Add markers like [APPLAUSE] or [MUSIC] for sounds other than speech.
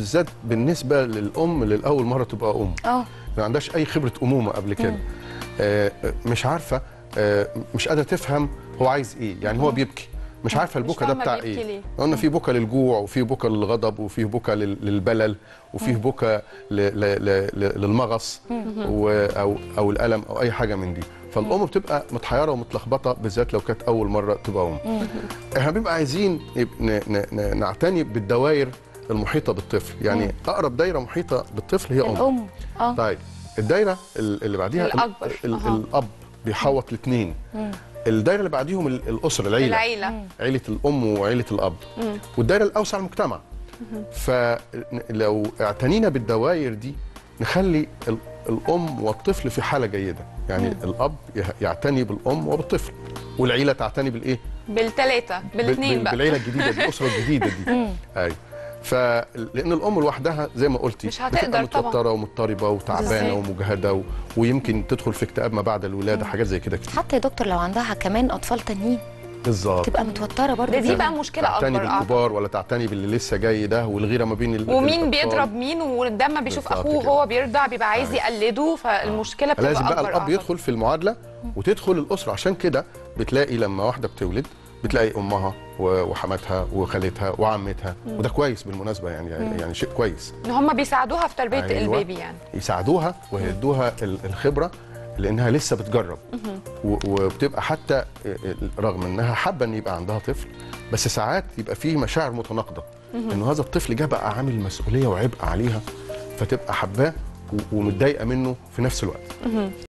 بالذات بالنسبة للأم اللي لاول مرة تبقى أم. آه. ما عندهاش أي خبرة أمومة قبل كده. آه مش عارفة آه مش قادرة تفهم هو عايز إيه. يعني هو بيبكي. مش عارفة البكا ده بتاع إيه. قلنا في بكا للجوع وفي بكا للغضب وفي بكا لل- للبلل وفي بكا للمغص أو أو الألم أو أي حاجة من دي. فالأم بتبقى متحيرة ومتلخبطة بالذات لو كانت أول مرة تبقى أم. إحنا بنبقى عايزين نعتني بالدوائر المحيطة بالطفل. يعني أقرب دايرة محيطة بالطفل هي أم. الأم. آه. طيب الدايرة ال- اللي بعديها ال- الأكبر. ال- أها. الأب بيحوط الاثنين الدايرة اللي بعديهم ال- الأسرة العيلة. العيلة. عيلة الأم وعيلة الأب. والدايرة الأوسع المجتمع. فلو اعتنينا بالدوائر دي نخلي ال- الأم والطفل في حالة جيدة. يعني الأب يه- يعتني بالأم وبالطفل. والعيلة تعتني بالإيه؟ بالثلاثه بال- بالاثنين بال- بقى. بالعيلة الجديدة دي الأسرة الجديدة دي. [LAUGHS] أيوه. فلان الأم لوحدها زي ما قلتي مش هتقدر. متوترة ومضطربة وتعبانة. ومجهدة و... ويمكن تدخل في اكتئاب ما بعد الولادة حاجات زي كده كتير حتى يا دكتور لو عندها كمان أطفال تانيين بالظبط تبقى متوترة برضه دي. بقى مشكلة تعتني أكبر أعتقد. بالكبار ولا تعتني باللي لسه جاي ده والغيرة ما بين ال- ومين الأطفال. بيضرب مين ولما بيشوف أخوه كده. هو بيرضع بيبقى عايز يقلده فالمشكلة بتبقى لازم بقى الأب. يدخل في المعادلة وتدخل الأسرة عشان كده بتلاقي لما واحدة بتولد بتلاقي أمها وحماتها وخالتها وعمتها. وده كويس بالمناسبة يعني يعني شيء كويس. إن هم بيساعدوها في تربية أيوة. البيبي يعني. يساعدوها ويدوها ال- الخبرة لأنها لسه بتجرب. وبتبقى حتى رغم إنها حابة إن يبقى عندها طفل بس ساعات يبقى فيه مشاعر متناقضة. انه هذا الطفل جه بقى عامل مسؤولية وعبء عليها فتبقى حباه ومتضايقة منه في نفس الوقت.